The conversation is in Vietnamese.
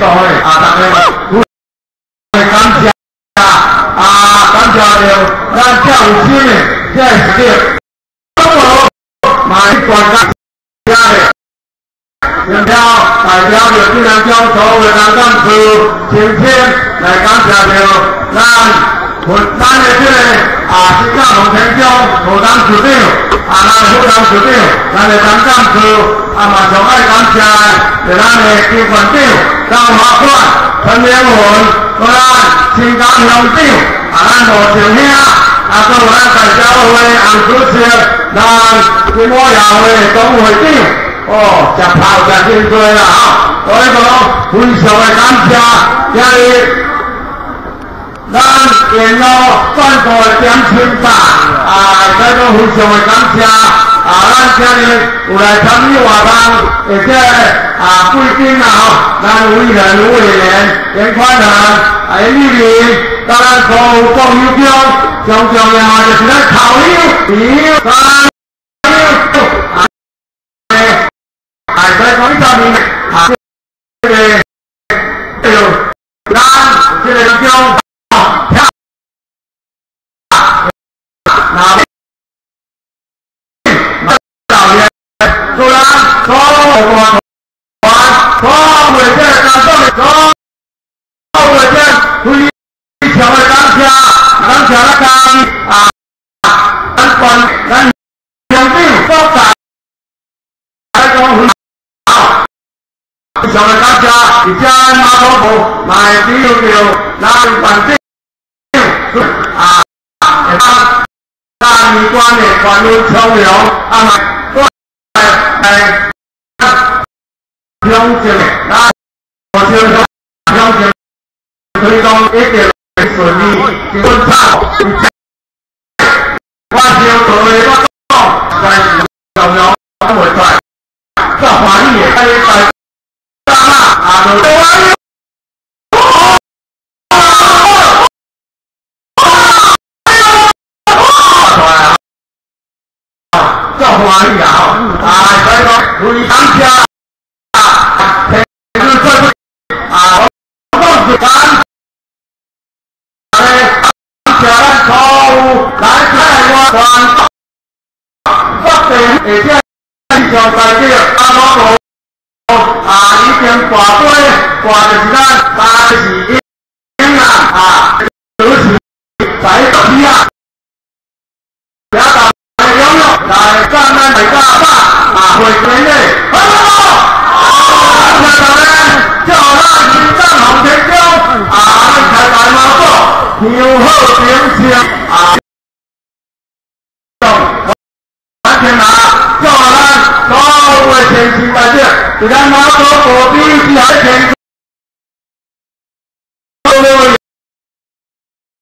rồi à tặng em người cảm giả. À cảm giả đều đang theo chi theo việc không có mà ít còn các gia đình nhân theo. Tại theo việc khi làm cho số người làm dân từ chiến thiên. Này cảm giả đều đang một ban đề chi này. À xin chào đồng thánh trong hồ đăng chủ tiêu à là hồ đăng chủ tiêu là để đăng dân từ à mà cháu ai cảm giả để đang để tiêu quản tiêu lòng hòa quan thân yêu hồn, cô lan, xin cảm lòng tiêu à lan đồ trường hi ha à cô lan cảnh cháu huê ăn cứu siêu đàn cái mô nhà huê tống hồi tiêu ồ, chặt thảo chặt thiên cười là tối đó huy sầu ai cảm cha gia đình đàn tiền lo, con còi kém chim tả à cái đó huy sầu ai cảm cha. 아란티아니 우리 잠이 와방 이제 아 뿌이띵나 난 우리는 우리는 연관한 아이리리 따라 고 공유병 정정의 아저씨는 가위 이가 Thank you. của họ có người dân là tâm có người dân huy trở về đáng cha đáng cha là càng à đáng quan đáng nhận tin có cả cái con huy trở về đáng cha thì cha mà có bộ này tiêu điều là bản tin à ta ta mi quan hệ quan luôn sâu hiểu à mà quan hệ dương trường đã có dương đó. Dương trường thuê đông ít tiền để xử lý thì quân sao? Qua chiều tối bắt đầu dành đầu nhóm buổi thoại. Cho hóa nhỉ? Tay tay ta là à đầu tư cho hóa nhỉ? À đây đó. Vui tham gia Quran Jalan kau Lantai Quran Faktin Itu Trong cái việc ta nó có À ý kiến quả tôi Quả đứng ra Ta chỉ là À Tứ chỉ Trái tập đi à Giá tạm Để yếu nhọc Đại ca nên đại ca ta À hồi cái ဟုတ်ခြင်းစီအာတော့ဘာကနာကြော်လာတော့ဝယ်ခြင်းစီပါကြဒီကမှာတော့ပေါ်ပြီးကြားခြင်း